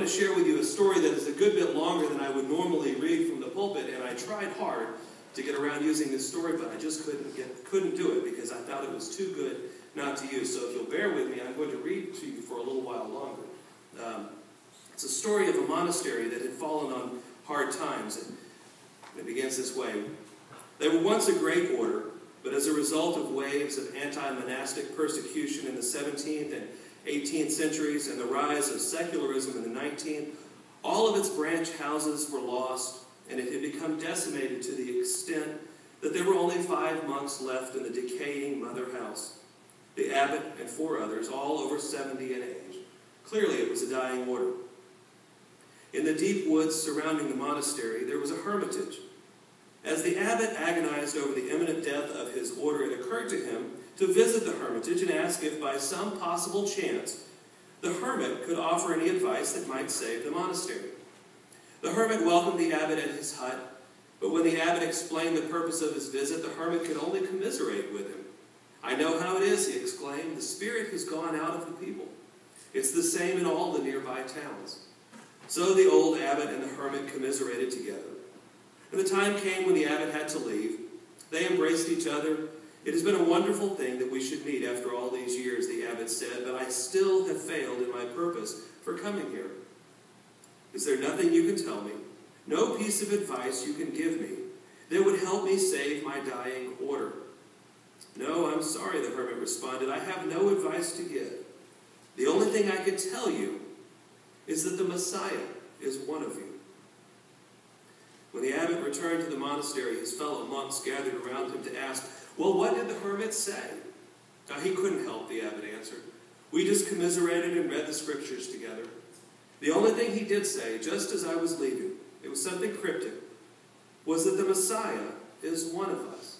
want to share with you a story that is a good bit longer than I would normally read from the pulpit, and I tried hard to get around using this story, but I just couldn't get couldn't do it because I thought it was too good not to use. So if you'll bear with me, I'm going to read to you for a little while longer. Um, it's a story of a monastery that had fallen on hard times, and it begins this way. They were once a great order, but as a result of waves of anti-monastic persecution in the 17th and 18th centuries and the rise of secularism in the 19th, all of its branch houses were lost, and it had become decimated to the extent that there were only five monks left in the decaying mother house. The abbot and four others, all over 70 in age. Clearly, it was a dying order. In the deep woods surrounding the monastery, there was a hermitage. As the abbot agonized over the imminent death of his order, it occurred to him to visit the hermitage and ask if, by some possible chance, the hermit could offer any advice that might save the monastery. The hermit welcomed the abbot at his hut, but when the abbot explained the purpose of his visit, the hermit could only commiserate with him. I know how it is, he exclaimed. The spirit has gone out of the people. It's the same in all the nearby towns. So the old abbot and the hermit commiserated together. And the time came when the abbot had to leave. They embraced each other. It has been a wonderful thing that we should meet after all these years, the abbot said, but I still have failed in my purpose for coming here. Is there nothing you can tell me, no piece of advice you can give me that would help me save my dying order? No, I'm sorry, the hermit responded. I have no advice to give. The only thing I can tell you is that the Messiah is one of you. When the abbot returned to the monastery, his fellow monks gathered around him to ask, Well, what did the hermit say? Now, he couldn't help, the abbot answered. We just commiserated and read the scriptures together. The only thing he did say, just as I was leaving, it was something cryptic, was that the Messiah is one of us.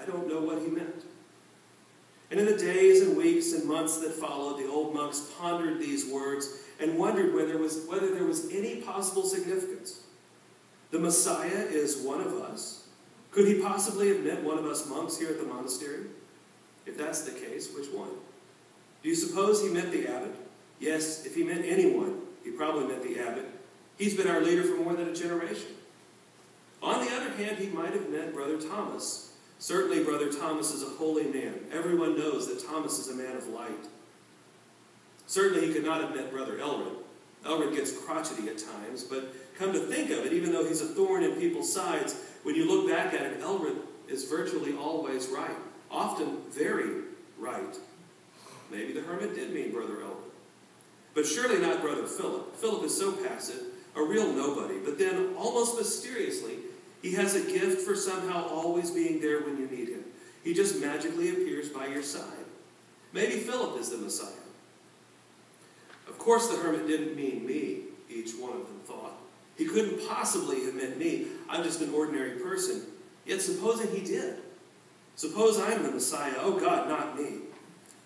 I don't know what he meant. And in the days and weeks and months that followed, the old monks pondered these words and wondered whether, was, whether there was any possible significance. The Messiah is one of us. Could he possibly have met one of us monks here at the monastery? If that's the case, which one? Do you suppose he meant the abbot? Yes, if he meant anyone, he probably meant the abbot. He's been our leader for more than a generation. On the other hand, he might have meant Brother Thomas. Certainly, Brother Thomas is a holy man. Everyone knows that Thomas is a man of light. Certainly, he could not have meant Brother Elred. Elred gets crotchety at times, but come to think of it, even though he's a thorn in people's sides, when you look back at it, Elred is virtually always right, often very right. Maybe the hermit did mean Brother Elred. But surely not Brother Philip. Philip is so passive, a real nobody. But then, almost mysteriously, he has a gift for somehow always being there when you need him. He just magically appears by your side. Maybe Philip is the Messiah. Of course, the hermit didn't mean me, each one of them thought. He couldn't possibly have meant me. I'm just an ordinary person. Yet, supposing he did. Suppose I'm the Messiah. Oh, God, not me.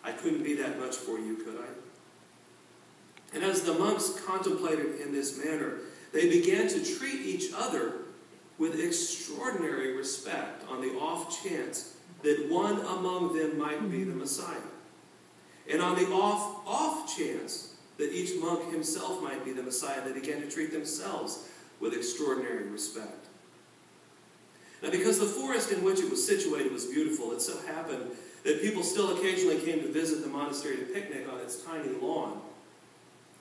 I couldn't be that much for you, could I? And as the monks contemplated in this manner, they began to treat each other with extraordinary respect on the off chance that one among them might be the Messiah. And on the off off chance that each monk himself might be the Messiah, they began to treat themselves with extraordinary respect. Now, because the forest in which it was situated was beautiful, it so happened that people still occasionally came to visit the monastery to picnic on its tiny lawn,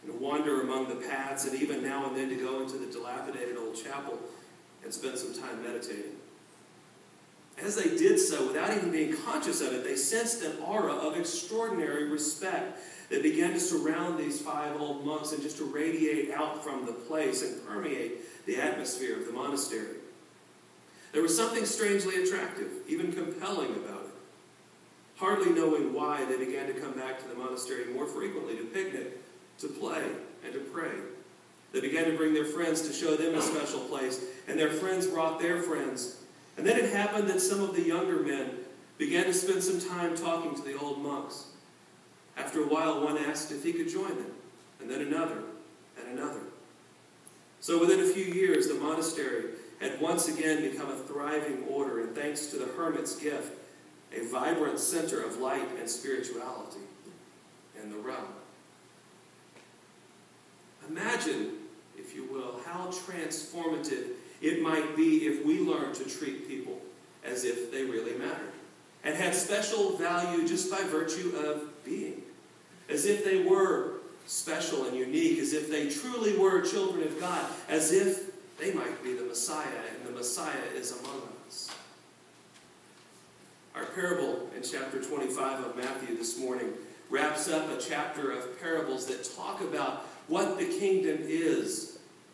and to wander among the paths, and even now and then to go into the dilapidated old chapel and spend some time meditating. As they did so, without even being conscious of it, they sensed an aura of extraordinary respect that began to surround these five old monks and just to radiate out from the place and permeate the atmosphere of the monastery. There was something strangely attractive, even compelling about it. Hardly knowing why, they began to come back to the monastery more frequently to picnic, to play, and to pray. They began to bring their friends to show them a special place, and their friends brought their friends. And then it happened that some of the younger men began to spend some time talking to the old monks. After a while, one asked if he could join them, and then another, and another. So within a few years, the monastery had once again become a thriving order, and thanks to the hermit's gift, a vibrant center of light and spirituality in the realm. Imagine if you will, how transformative it might be if we learn to treat people as if they really mattered and had special value just by virtue of being, as if they were special and unique, as if they truly were children of God, as if they might be the Messiah and the Messiah is among us. Our parable in chapter 25 of Matthew this morning wraps up a chapter of parables that talk about what the kingdom is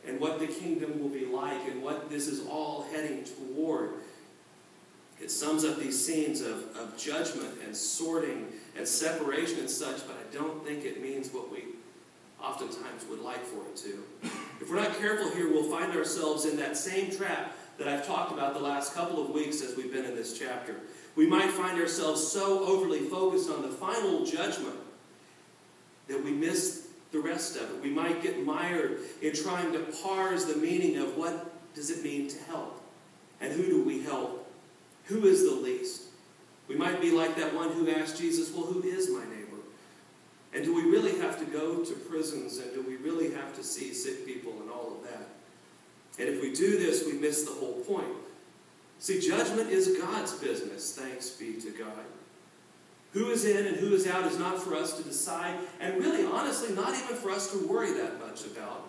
and what the kingdom will be like and what this is all heading toward. It sums up these scenes of, of judgment and sorting and separation and such, but I don't think it means what we oftentimes would like for it to. If we're not careful here, we'll find ourselves in that same trap that I've talked about the last couple of weeks as we've been in this chapter. We might find ourselves so overly focused on the final judgment that we miss the rest of it. We might get mired in trying to parse the meaning of what does it mean to help? And who do we help? Who is the least? We might be like that one who asked Jesus, Well, who is my neighbor? And do we really have to go to prisons and do we really have to see sick people and all of that? And if we do this, we miss the whole point. See, judgment is God's business, thanks be to God. Who is in and who is out is not for us to decide, and really, honestly, not even for us to worry that much about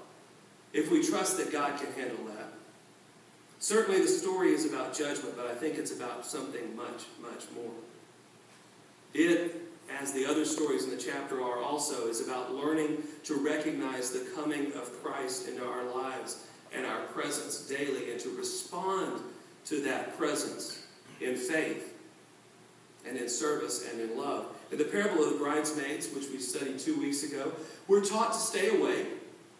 if we trust that God can handle that. Certainly, the story is about judgment, but I think it's about something much, much more. It, as the other stories in the chapter are also, is about learning to recognize the coming of Christ into our lives and our presence daily and to respond to that presence in faith and in service and in love. In the parable of the bridesmaids, which we studied two weeks ago, we're taught to stay awake,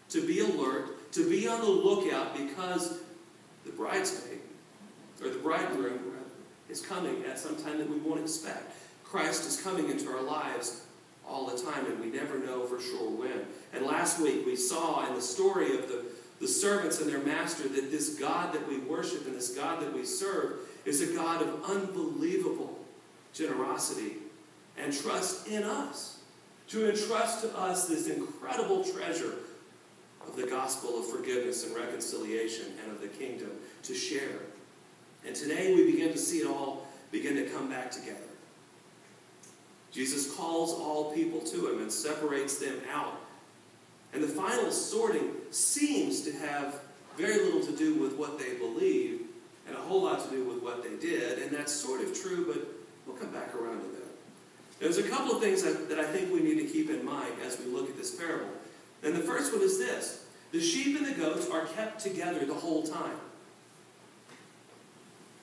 to be alert, to be on the lookout because the bridesmaid, or the bridegroom, is coming at some time that we won't expect. Christ is coming into our lives all the time, and we never know for sure when. And last week we saw in the story of the, the servants and their master that this God that we worship and this God that we serve is a God of unbelievable generosity and trust in us. To entrust to us this incredible treasure of the gospel of forgiveness and reconciliation and of the kingdom to share. And today we begin to see it all begin to come back together. Jesus calls all people to him and separates them out. And the final sorting seems to have very little to do with what they believe and a whole lot to do with what they did. And that's sort of true, but we'll come back around to that. There's a couple of things that, that I think we need to keep in mind as we look at this parable. And the first one is this the sheep and the goats are kept together the whole time.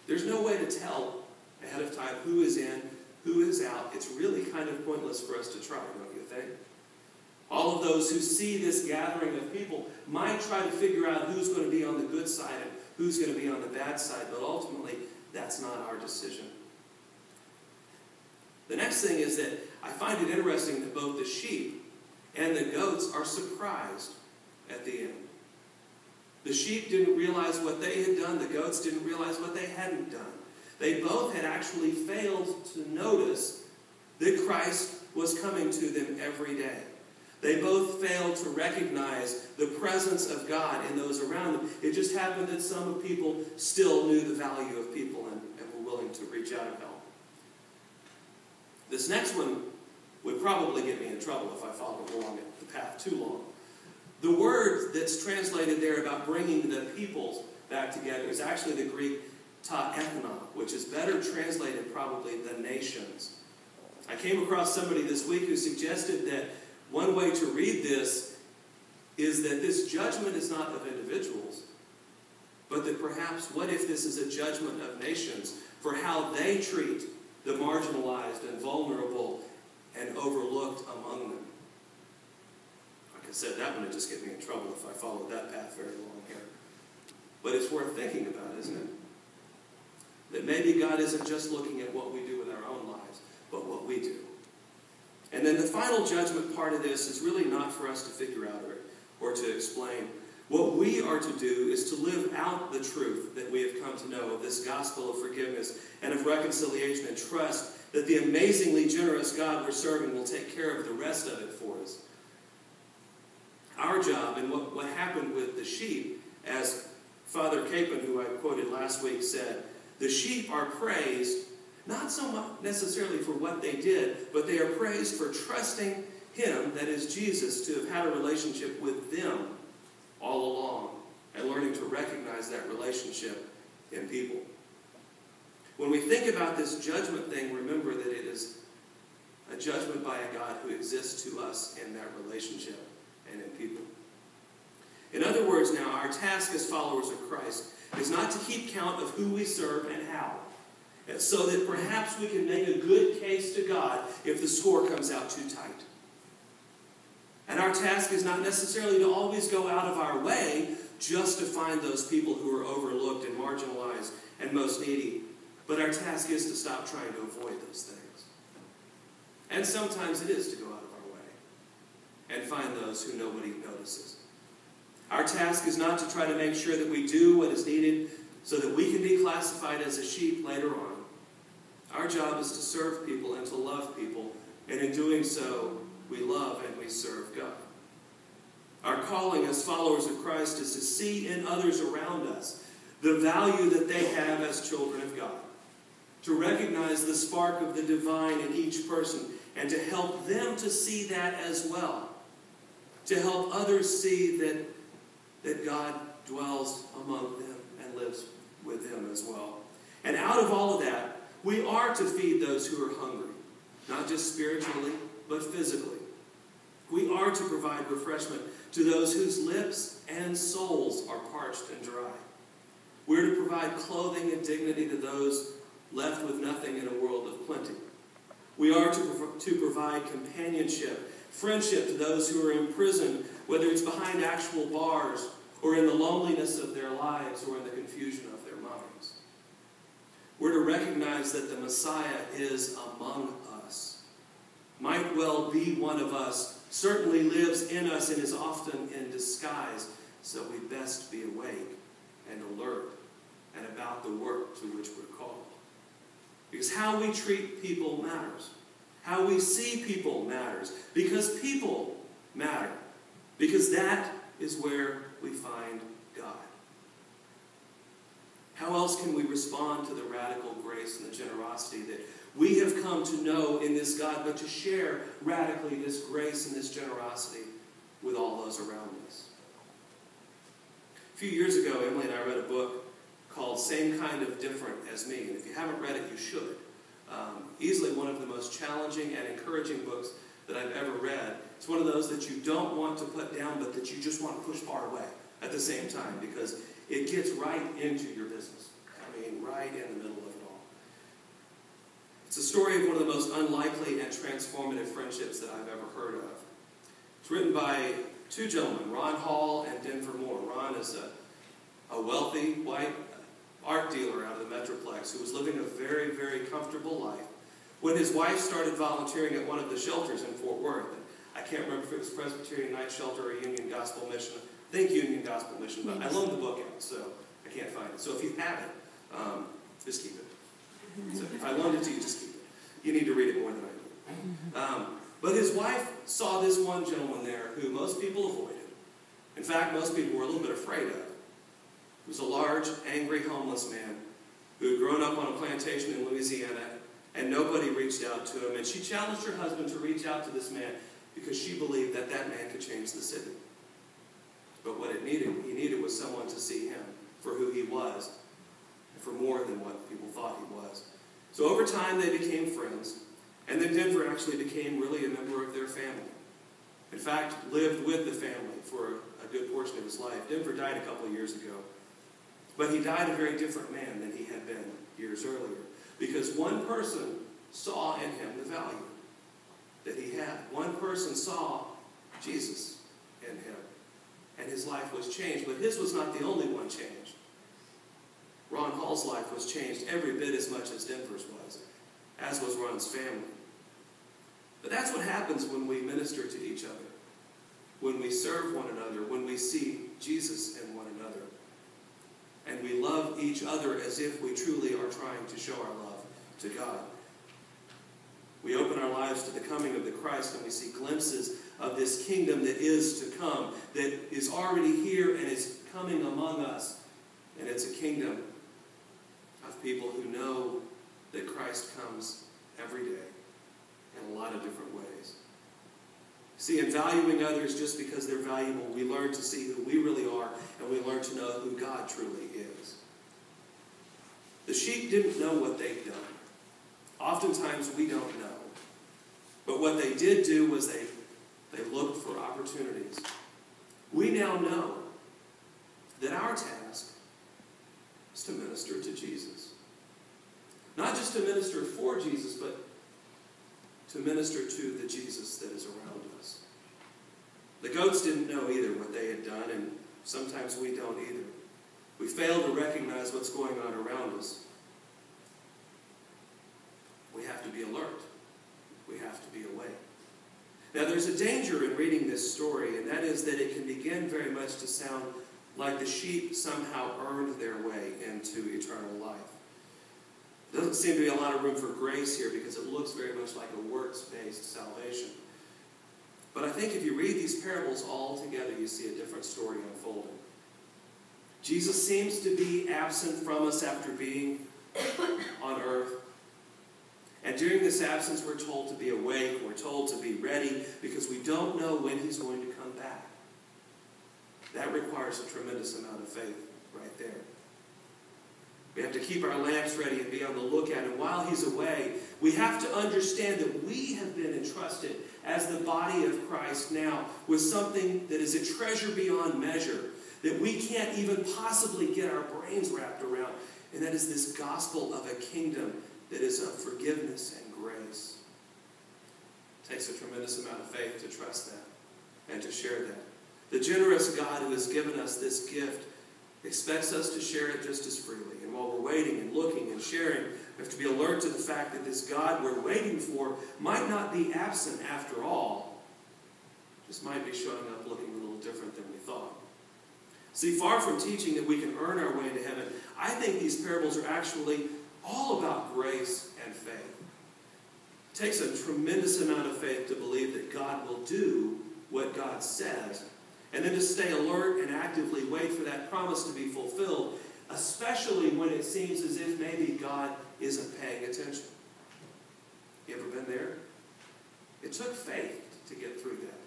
There's no way to tell ahead of time who is in, who is out. It's really kind of pointless for us to try, don't you think? All of those who see this gathering of people might try to figure out who's going to be on the good side and who's going to be on the bad side, but ultimately, that's not our decision. The next thing is that I find it interesting that both the sheep and the goats are surprised at the end. The sheep didn't realize what they had done, the goats didn't realize what they hadn't done. They both had actually failed to notice that Christ was coming to them every day. They both failed to recognize the presence of God in those around them. It just happened that some people still knew the value of people and, and were willing to reach out and help. This next one would probably get me in trouble if I followed along the path too long. The word that's translated there about bringing the peoples back together is actually the Greek ta ethne, which is better translated probably the nations. I came across somebody this week who suggested that one way to read this is that this judgment is not of individuals, but that perhaps what if this is a judgment of nations for how they treat the marginalized and vulnerable and overlooked among them? Like I said, that one would just get me in trouble if I followed that path very long here. But it's worth thinking about, isn't it? That maybe God isn't just looking at what we do with our own lives, but what we do. And then the final judgment part of this is really not for us to figure out or, or to explain. What we are to do is to live out the truth that we have come to know of this gospel of forgiveness and of reconciliation and trust that the amazingly generous God we're serving will take care of the rest of it for us. Our job and what, what happened with the sheep As Father Capon, who I quoted last week, said, the sheep are praised not so much necessarily for what they did, but they are praised for trusting Him, that is Jesus, to have had a relationship with them all along and learning to recognize that relationship in people. When we think about this judgment thing, remember that it is a judgment by a God who exists to us in that relationship and in people. In other words, now, our task as followers of Christ is not to keep count of who we serve and how, so that perhaps we can make a good case to God if the score comes out too tight. And our task is not necessarily to always go out of our way just to find those people who are overlooked and marginalized and most needy. But our task is to stop trying to avoid those things. And sometimes it is to go out of our way and find those who nobody notices. Our task is not to try to make sure that we do what is needed so that we can be classified as a sheep later on. Our job is to serve people and to love people, and in doing so, we love and we serve God. Our calling as followers of Christ is to see in others around us the value that they have as children of God, to recognize the spark of the divine in each person, and to help them to see that as well, to help others see that, that God dwells among them and lives with them as well. And out of all of that, we are to feed those who are hungry, not just spiritually, but physically. We are to provide refreshment to those whose lips and souls are parched and dry. We're to provide clothing and dignity to those left with nothing in a world of plenty. We are to, to provide companionship, friendship to those who are imprisoned, whether it's behind actual bars or in the loneliness of their lives or in the confusion of their minds. We're to recognize that the Messiah is among us, be one of us, certainly lives in us and is often in disguise, so we best be awake and alert and about the work to which we're called. Because how we treat people matters. How we see people matters. Because people matter. Because that is where we find God. How else can we respond to the radical grace and the generosity that we have come to know in this God, but to share radically this grace and this generosity with all those around us? A few years ago, Emily and I read a book called Same Kind of Different as Me, and if you haven't read it, you should. Um, easily one of the most challenging and encouraging books that I've ever read. It's one of those that you don't want to put down, but that you just want to push far away at the same time because it gets right into your business. I mean, right in the middle. It's a story of one of the most unlikely and transformative friendships that I've ever heard of. It's written by two gentlemen, Ron Hall and Denver Moore. Ron is a, a wealthy white art dealer out of the Metroplex who was living a very, very comfortable life when his wife started volunteering at one of the shelters in Fort Worth. I can't remember if it was Presbyterian Night Shelter or Union Gospel Mission. I think Union Gospel Mission, but I loaned the book out, so I can't find it. So if you have it, um, just keep it. So if I loaned it to you, just keep it. You need to read it more than I do. Um, but his wife saw this one gentleman there who most people avoided. In fact, most people were a little bit afraid of. He was a large, angry, homeless man who had grown up on a plantation in Louisiana, and nobody reached out to him. And she challenged her husband to reach out to this man because she believed that that man could change the city. But what it needed, he needed was someone to see him for who he was, for more than what people thought he was. So over time, they became friends, and then Denver actually became really a member of their family. In fact, lived with the family for a good portion of his life. Denver died a couple of years ago. But he died a very different man than he had been years earlier. Because one person saw in him the value that he had. One person saw Jesus in him. And his life was changed. But his was not the only one changed. Ron Hall's life was changed every bit as much as Denver's was, as was Ron's family. But that's what happens when we minister to each other, when we serve one another, when we see Jesus in one another, and we love each other as if we truly are trying to show our love to God. We open our lives to the coming of the Christ and we see glimpses of this kingdom that is to come, that is already here and is coming among us. And it's a kingdom of people who know that Christ comes every day in a lot of different ways. See, in valuing others just because they're valuable, we learn to see who we really are and we learn to know who God truly is. The sheep didn't know what they'd done. Oftentimes we don't know. But what they did do was they, they looked for opportunities. We now know that our task is to minister to Jesus. To minister for Jesus, but to minister to the Jesus that is around us. The goats didn't know either what they had done, and sometimes we don't either. We fail to recognize what's going on around us. We have to be alert. We have to be awake. Now, there's a danger in reading this story, and that is that it can begin very much to sound like the sheep somehow earned their way into eternal life. Doesn't seem to be a lot of room for grace here because it looks very much like a works based salvation. But I think if you read these parables all together, you see a different story unfolding. Jesus seems to be absent from us after being on earth. And during this absence, we're told to be awake, we're told to be ready, because we don't know when he's going to come back. That requires a tremendous amount of faith right there. We have to keep our lamps ready and be on the lookout. And while he's away, we have to understand that we have been entrusted as the body of Christ now with something that is a treasure beyond measure that we can't even possibly get our brains wrapped around. And that is this gospel of a kingdom that is of forgiveness and grace. It takes a tremendous amount of faith to trust that and to share that. The generous God who has given us this gift expects us to share it just as freely. While we're waiting and looking and sharing, we have to be alert to the fact that this God we're waiting for might not be absent after all, just might be showing up looking a little different than we thought. See, far from teaching that we can earn our way into heaven, I think these parables are actually all about grace and faith. It takes a tremendous amount of faith to believe that God will do what God says and then to stay alert and actively wait for that promise to be fulfilled, especially when it seems as if maybe God isn't paying attention. You ever been there? It took faith to get through that.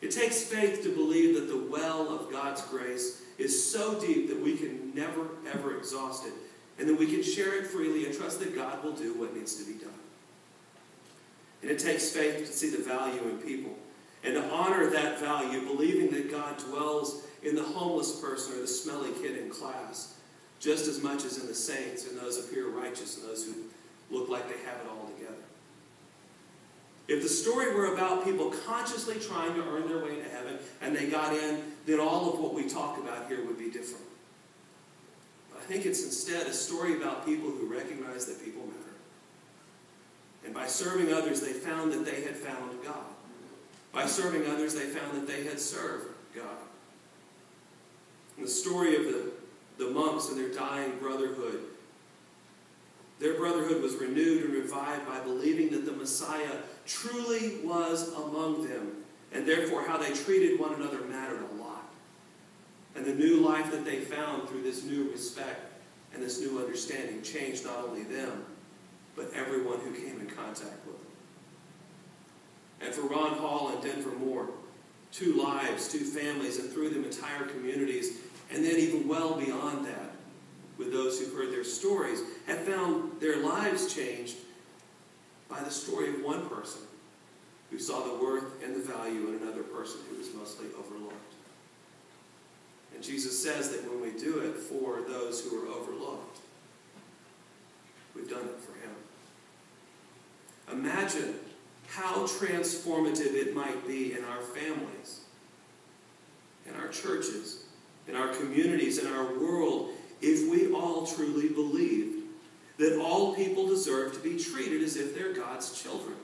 It takes faith to believe that the well of God's grace is so deep that we can never, ever exhaust it, and that we can share it freely and trust that God will do what needs to be done. And it takes faith to see the value in people and to honor that value, believing that God dwells in the homeless person or the smelly kid in class, just as much as in the saints and those who appear righteous and those who look like they have it all together. If the story were about people consciously trying to earn their way to heaven and they got in, then all of what we talk about here would be different. But I think it's instead a story about people who recognize that people matter. And by serving others, they found that they had found God. By serving others, they found that they had served God. And the story of the, the monks and their dying brotherhood, their brotherhood was renewed and revived by believing that the Messiah truly was among them, and therefore how they treated one another mattered a lot. And the new life that they found through this new respect and this new understanding changed not only them, but everyone who came in contact with them and for Ron Hall and Denver Moore. Two lives, two families, and through them entire communities, and then even well beyond that, with those who've heard their stories, have found their lives changed by the story of one person who saw the worth and the value in another person who was mostly overlooked. And Jesus says that when we do it for those who are overlooked, we've done it for Him. Imagine how transformative it might be in our families, in our churches, in our communities, in our world, if we all truly believed that all people deserve to be treated as if they're God's children.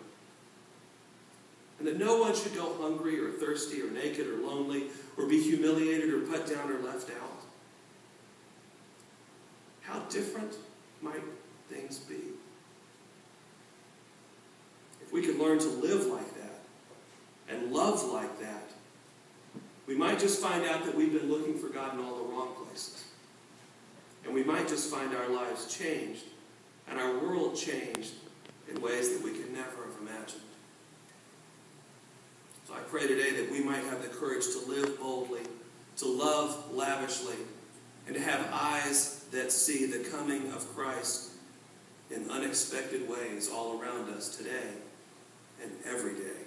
And that no one should go hungry or thirsty or naked or lonely or be humiliated or put down or left out. How different might things be? We could learn to live like that and love like that, we might just find out that we've been looking for God in all the wrong places. And we might just find our lives changed and our world changed in ways that we could never have imagined. So I pray today that we might have the courage to live boldly, to love lavishly, and to have eyes that see the coming of Christ in unexpected ways all around us today and every day.